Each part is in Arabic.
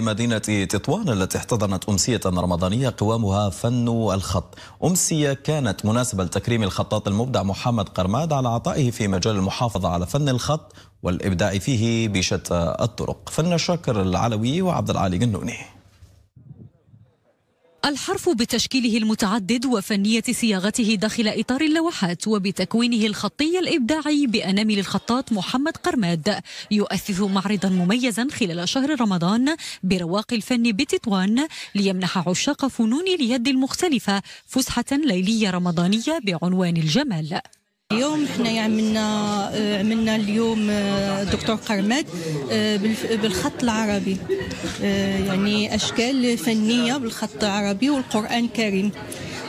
بمدينة تطوان التي احتضنت أمسية رمضانية قوامها فن الخط. أمسية كانت مناسبة لتكريم الخطاط المبدع محمد قرماد على عطائه في مجال المحافظة على فن الخط والإبداع فيه بشتى الطرق. فن شاكر العلوي وعبد العالي جنوني الحرف بتشكيله المتعدد وفنية صياغته داخل إطار اللوحات وبتكوينه الخطي الإبداعي بأنامل الخطاط محمد قرماد يؤثث معرضا مميزا خلال شهر رمضان برواق الفن بتطوان ليمنح عشاق فنون اليد المختلفة فسحة ليلية رمضانية بعنوان الجمال. اليوم إحنا عملنا عملنا اليوم آه، دكتور قرماد آه، بالخط العربي. آه، يعني أشكال فنية بالخط العربي والقرآن الكريم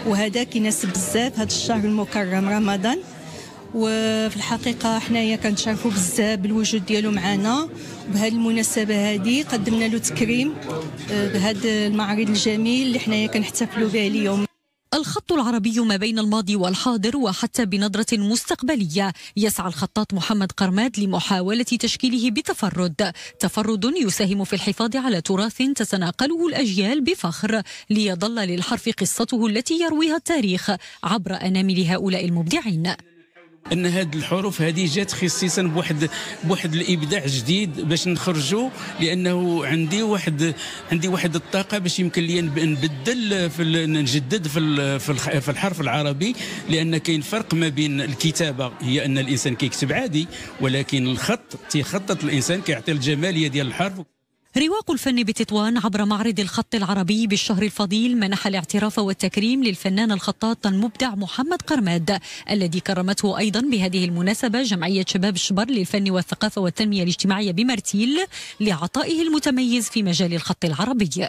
وهذا كيناسب بزاف هذا الشهر المكرم رمضان. وفي الحقيقة حنايا كنتشرفوا بزاف بالوجود ديالو معنا. بهذه المناسبة هذه قدمنا له تكريم بهذا المعرض الجميل اللي حنايا كنحتفلوا به اليوم. العربي ما بين الماضي والحاضر وحتى بنظرة مستقبلية. يسعى الخطاط محمد قرماد لمحاولة تشكيله بتفرد. تفرد يساهم في الحفاظ على تراث تتناقله الأجيال بفخر ليظل للحرف قصته التي يرويها التاريخ عبر أنامل هؤلاء المبدعين. أن هذه الحروف هذه جات خصيصا بواحد بواحد الإبداع جديد باش نخرجوا لأنه عندي واحد عندي واحد الطاقة باش يمكن لي نبدل في نجدد في في الحرف العربي لأن كاين فرق ما بين الكتابة هي أن الإنسان كيكتب عادي ولكن الخط تيخطط الإنسان كيعطي الجمالية ديال الحرف. رواق الفن بتطوان عبر معرض الخط العربي بالشهر الفضيل منح الاعتراف والتكريم للفنان الخطاط المبدع محمد قرماد الذي كرمته أيضا بهذه المناسبة جمعية شباب الشبر للفن والثقافة والتنمية الاجتماعية بمرتيل لعطائه المتميز في مجال الخط العربي.